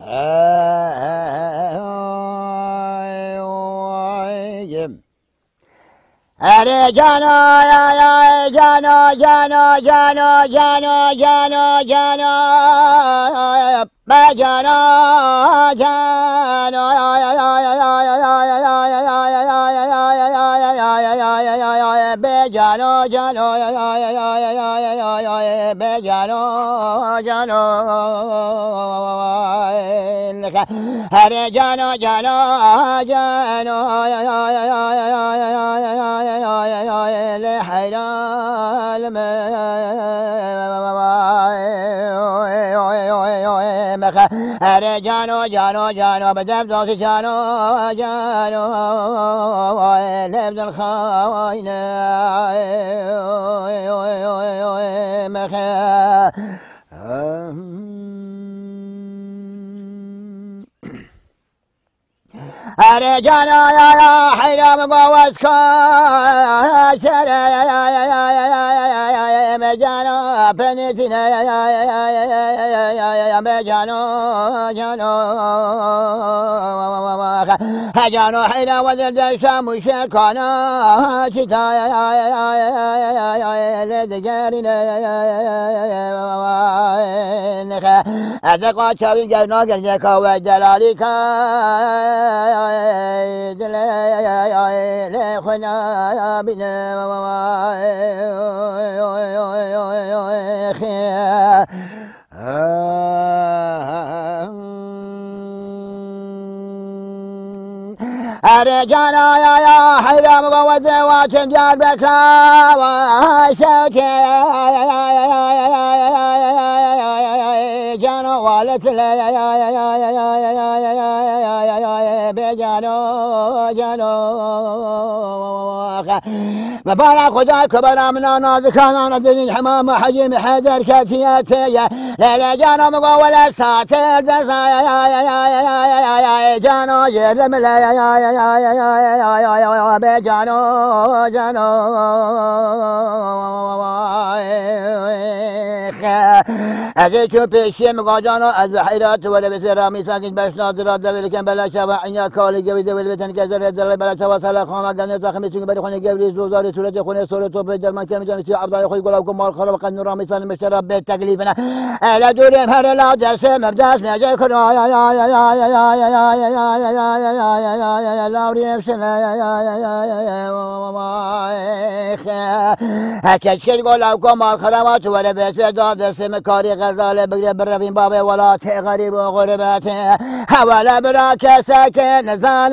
啊 اره جانا یا جانا جانا جانا جانا جانا جانا با جانا جانا به جانا جانا به جانا جانا لك هري جانو جانو جانو لحلال مخ هري جانو جانو جانو بدم دوك جانو جانو لبد الخاين آه. أري جانا يا يا حرام قوسك شر يا يا يا يا يا يا يا مجانا بنتنا يا يا يا يا يا يا يا مجانا جانا هجانا حين وزرد الشام وشركانا شتا يا يا يا يا يا يا ada kwa chavi jav no gel ne ka ve delali ka dile le khuna bin wa oy oy oy oy oy khia رجانا يا يا حرام غوز وتجار بكرا وشوكي جانا والت لا يا يا يا يا يا يا يا بجانو جانو. مبارك خدا كبر من انا ذكرنا ندين حمام حجم حيدر كاتياتي لا جانو مقول ساتر دسا يا يا يا يا يا يا جرم لا. يا يا يا يا يا يا يا يا بجانو جانو. از چون پیشی مقاجانو از بحیرات و لبس رامی ساکش بشنا را دویل کن بلا شبا عنا کالی گوی دول بتن زر دل بلا شبا سال خانا گنه تخمی چون بری خونه گوری زوزاری صورت خونه سور تو به در مکان چی عبدالی خود گلاب کو مال خراب قن رامی سان مشترا به تکلیف نه الا دورم هر لا درس می میجا کن یا یا یا یا یا یا یا یا یا یا گلاب کو داد سم کاری غزال بگر بر برویم باب ولات غریب و غربت. حواله برا که ساکن و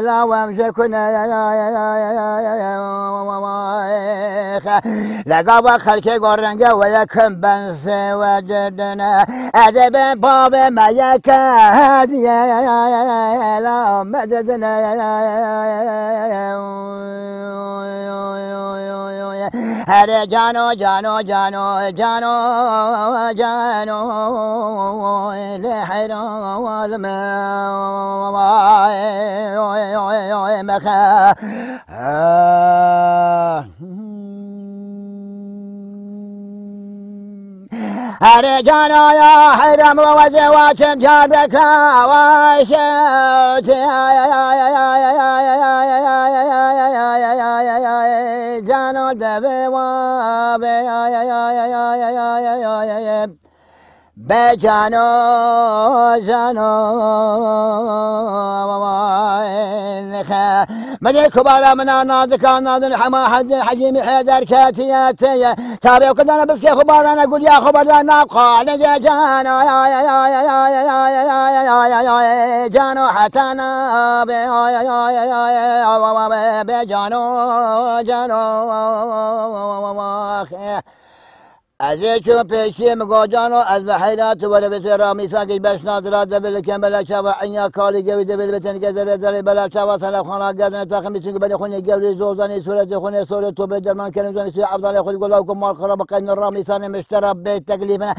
لوم جکنه لقاب خلک گرنگه و یکم بنس و جدنه ادب باب ما یکد لا مددنا अरे जानो जानो जानो जानो जानो لحرام هر جانا یا حرم و وزواتم جار بکا و شوتی Adeve wa be ay ay ay ay ay ay ay ay ay بجانو جانو ملك من نادك نادن حما حد حجيم حيدر كاتيات تابع كنا بس يا خبر أنا أقول يا خبر لا نبقى نجا جانو جانو حتى بجانو جانو ازيك بيشي مقوجانو از بحيرات ولا بس رامي ساكي باش ناظرات دبل كان بلا شابا عيا كالي جوي دبل بتن كذا دل بلا شابا سلا خانا قادنا تاخم بيسن بني خوني جوري زوزاني سورة خوني سورة تو بدر من كان زاني سي عبد الله خذ قول لكم مال خرب قين الرامي ثاني مشترى بيت تكليفنا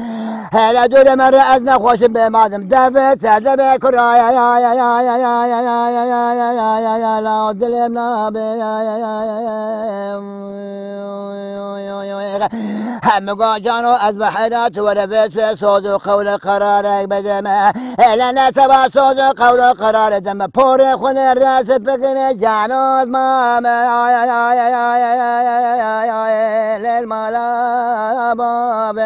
هلا دور مرة أزنا خوش بمادم دفت دبي كرا يا يا يا يا يا يا يا يا يا يا يا يا يا لا ظلمنا بي يا يا يا يا هم جانو از بحرات ور بیت به سوز و قول قرار بدم. لنا سبا سوز و قول قرار دم پر خون راز بگن جانو ما. للمالا باب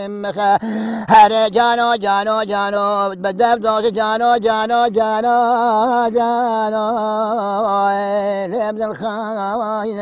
يا هر جانو جانو جانو بدب دوش جانو جانو جانو جانو. لبد الخاين